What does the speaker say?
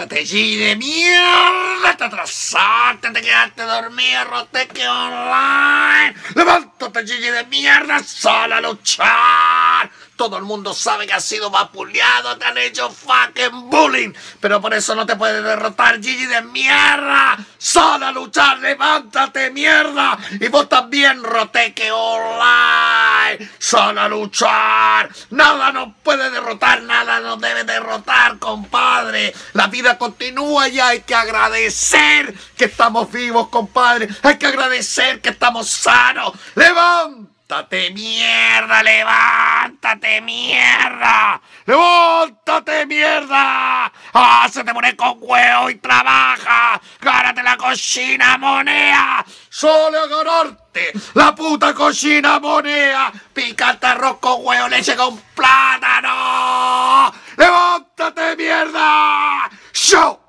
¡Levántate, G de mierda! ¡Te atrasaste! ¡Te quedaste dormido! ¡Roteque online! ¡Levántate, Gigi de mierda! ¡Sal a luchar! Todo el mundo sabe que has sido vapuleado, te han hecho fucking bullying. Pero por eso no te puedes derrotar, Gigi de mierda. Sal a luchar, levántate, mierda. Y vos también, Roteque Online. Sal a luchar. Nada nos puede derrotar, nada nos debe derrotar, compadre. La vida continúa y hay que agradecer que estamos vivos, compadre. Hay que agradecer que estamos sanos. Levántate. ¡Levántate, mierda! ¡Levántate, mierda! ¡Levántate, mierda! ¡Ah, se te pone con huevo y trabaja! ¡Gánate la cochina moneda! ¡Solo ganarte la puta cochina moneda! ¡Picante arroz con huevo, leche con plátano! ¡Show!